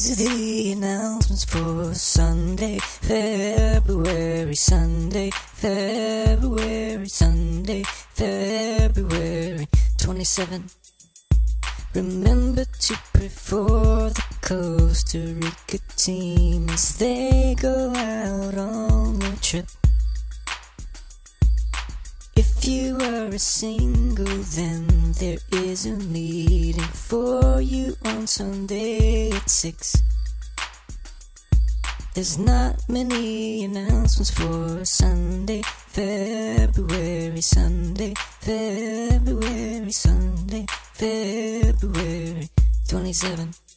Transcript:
These are the announcements for Sunday, February, Sunday, February, Sunday, February 27. Remember to pray for the Costa Rica team as they go out on the trip. If you are a single, then there is a meeting for you on Sunday at 6. There's not many announcements for Sunday, February, Sunday, February, Sunday, February 27.